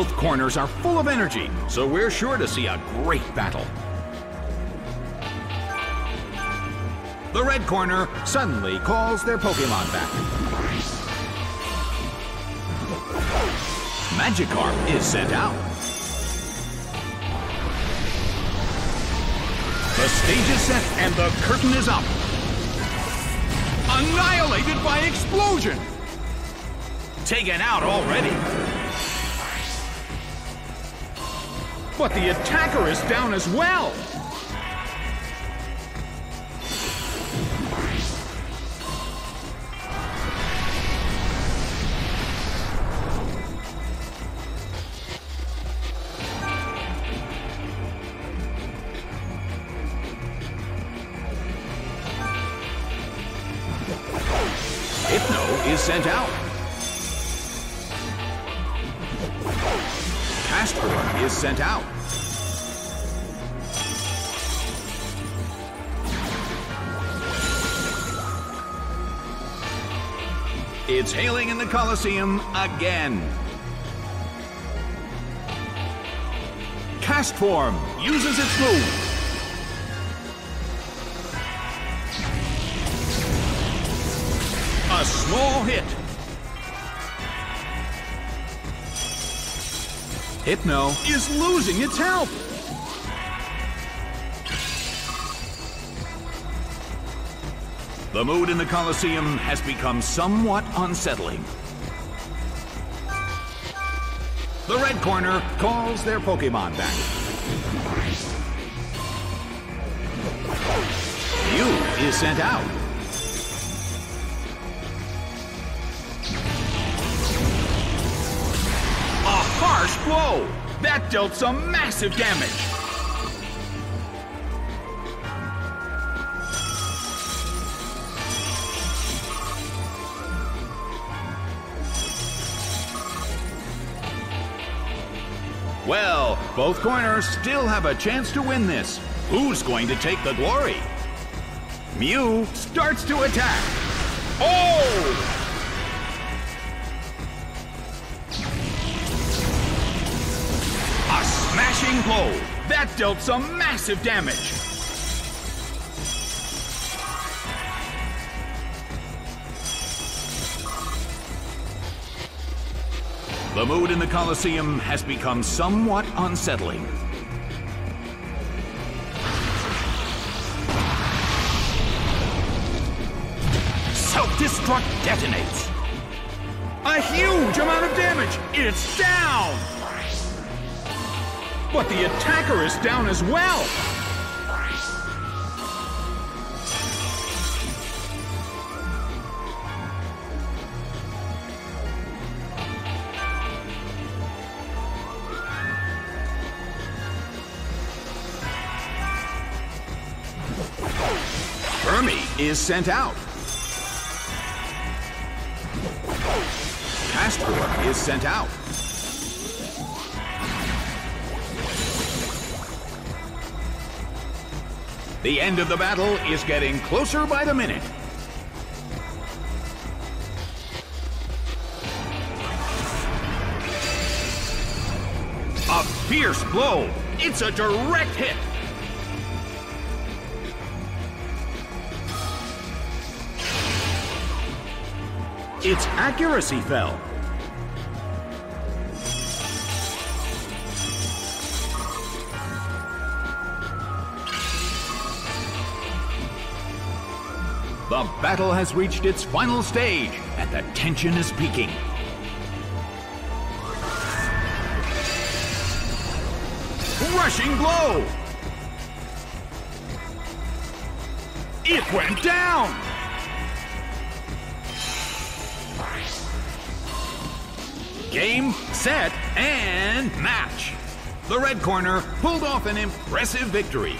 Both corners are full of energy, so we're sure to see a great battle. The red corner suddenly calls their Pokemon back. Magikarp is sent out. The stage is set and the curtain is up. Annihilated by explosion! Taken out already. But the attacker is down as well! It's hailing in the Colosseum again. Castform uses its move. A small hit. Hypno is losing its health. The mood in the Colosseum has become somewhat unsettling. The red corner calls their Pokemon back. Mew is sent out. A harsh blow! That dealt some massive damage! Well, both corners still have a chance to win this. Who's going to take the glory? Mew starts to attack. Oh! A smashing blow. That dealt some massive damage. The mood in the Colosseum has become somewhat unsettling. Self-destruct detonates. A huge amount of damage. It's down. But the attacker is down as well. Is sent out. Castform is sent out. The end of the battle is getting closer by the minute. A fierce blow. It's a direct hit. Its accuracy fell. The battle has reached its final stage, and the tension is peaking. Rushing blow! It went down! Game, set, and match. The red corner pulled off an impressive victory.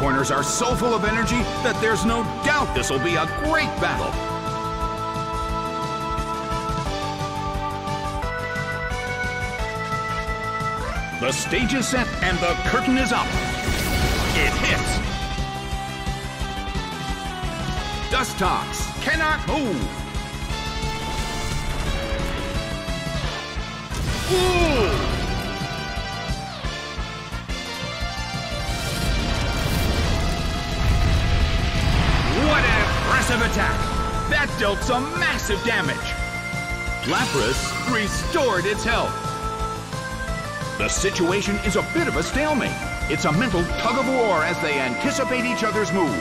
Corners are so full of energy that there's no doubt this will be a great battle. The stage is set and the curtain is up. It hits. Dustox cannot move. Ooh! Dealt some massive damage. Lapras restored its health. The situation is a bit of a stalemate. It's a mental tug of war as they anticipate each other's move.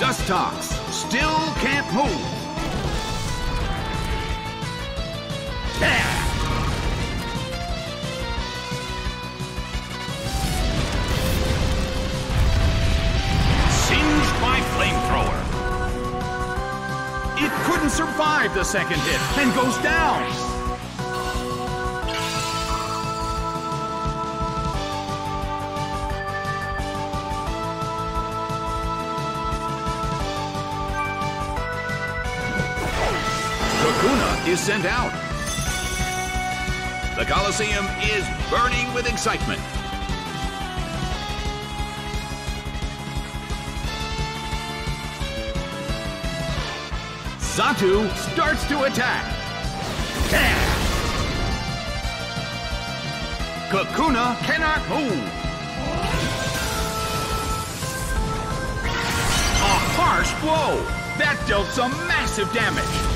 Dustox It couldn't survive the second hit and goes down. Kakuna is sent out. The Coliseum is burning with excitement. Xatu starts to attack. Kakuna cannot move. A harsh blow. That dealt some massive damage.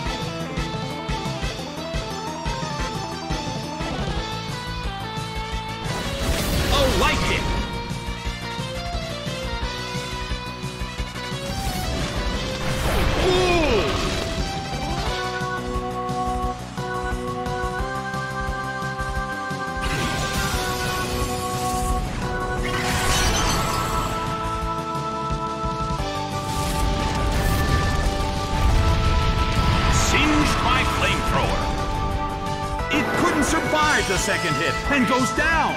It couldn't survive the second hit and goes down.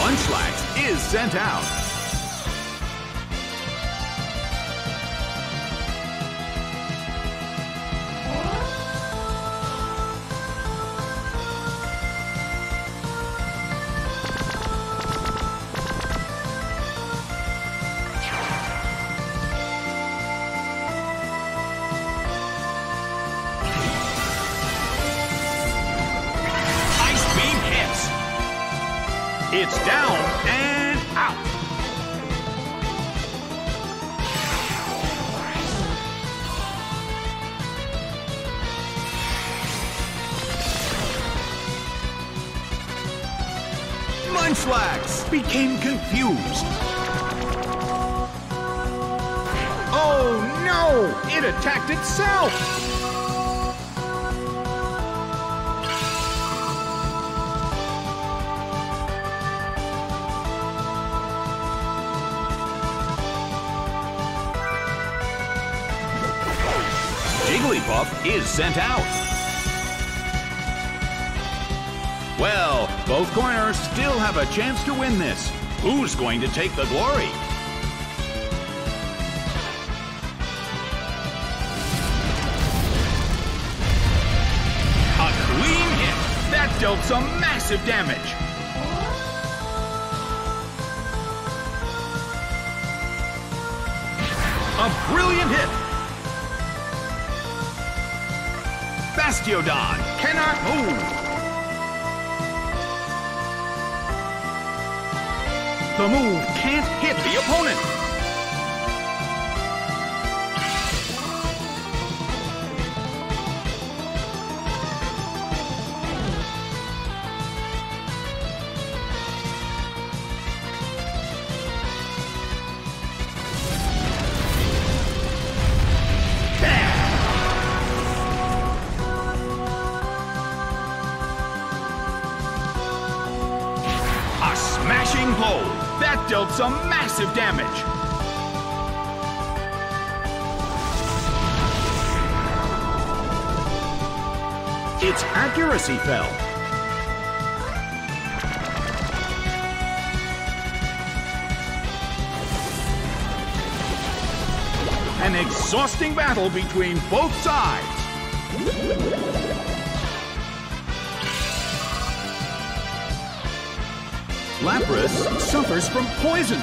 Munchlax is sent out. Munchlax became confused. Oh no! It attacked itself! Jigglypuff is sent out. Both corners still have a chance to win this. Who's going to take the glory? A clean hit. That dealt some massive damage. A brilliant hit. Bastiodon cannot move. The move can't hit the opponent. smashing blow. That dealt some massive damage. Its accuracy fell. An exhausting battle between both sides. Lapras suffers from poison.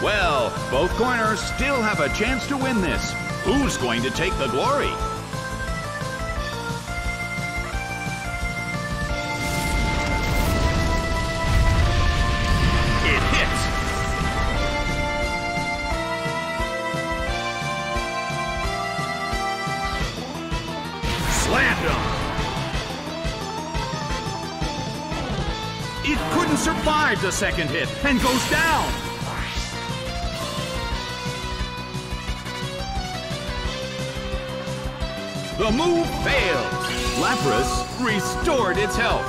Well, both corners still have a chance to win this. Who's going to take the glory? Couldn't the second hit and goes down. The move fails. Lapras restored its health.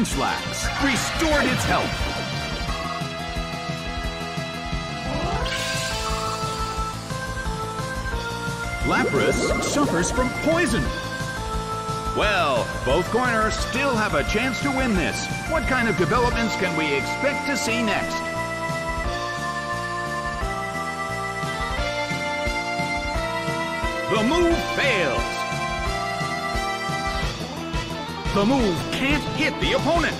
Munchlax restored its health. Lapras suffers from poison. Well, both corners still have a chance to win this. What kind of developments can we expect to see next? The move fails. The move can't hit the opponent.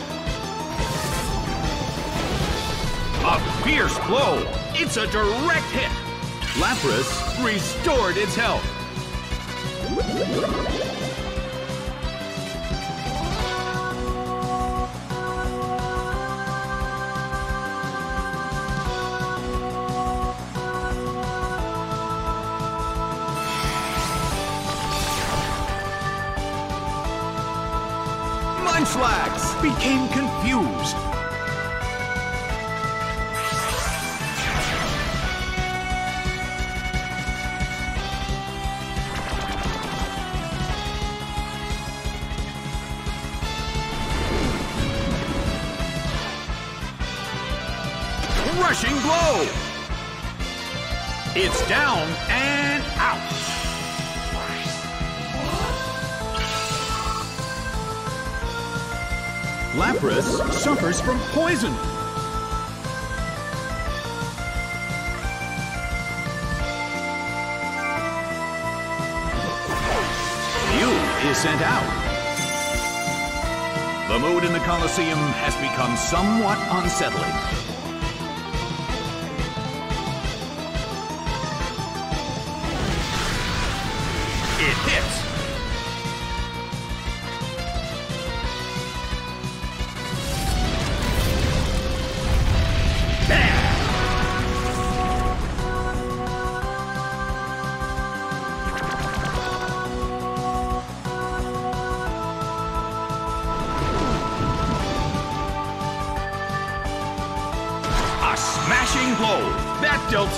A fierce blow. It's a direct hit. Lapras restored its health. Became confused. Rushing blow. It's down and out. Lapras suffers from poison. Mew is sent out. The mood in the Colosseum has become somewhat unsettling.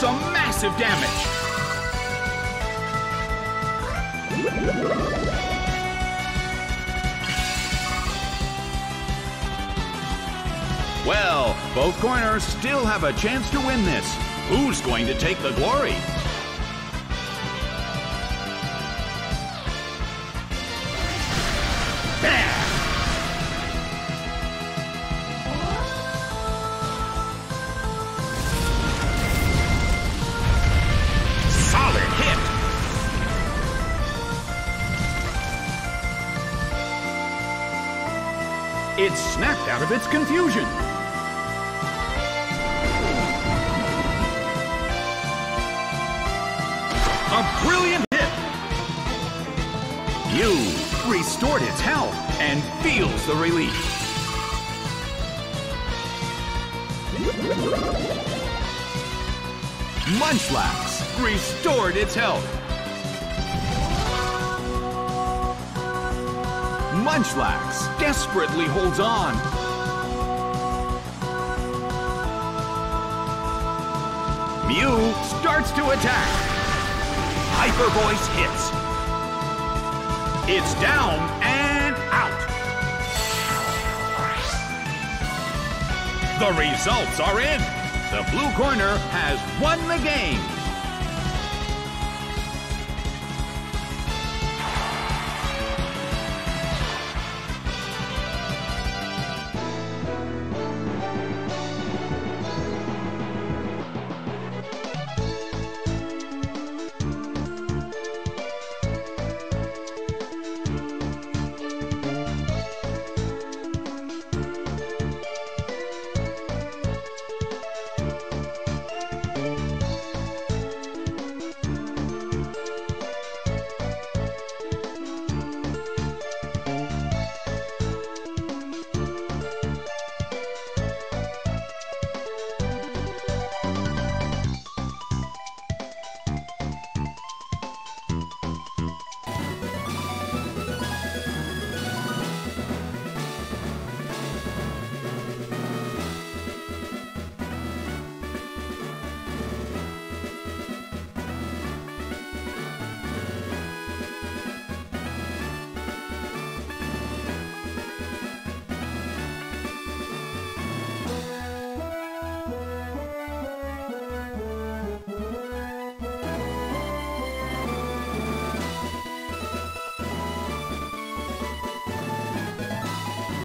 Some massive damage. Well, both corners still have a chance to win this. Who's going to take the glory? It snapped out of its confusion. A brilliant hit. You restored its health and feels the relief. Munchlax restored its health. Munchlax desperately holds on. Mew starts to attack. Hyper Voice hits. It's down and out. The results are in. The blue corner has won the game.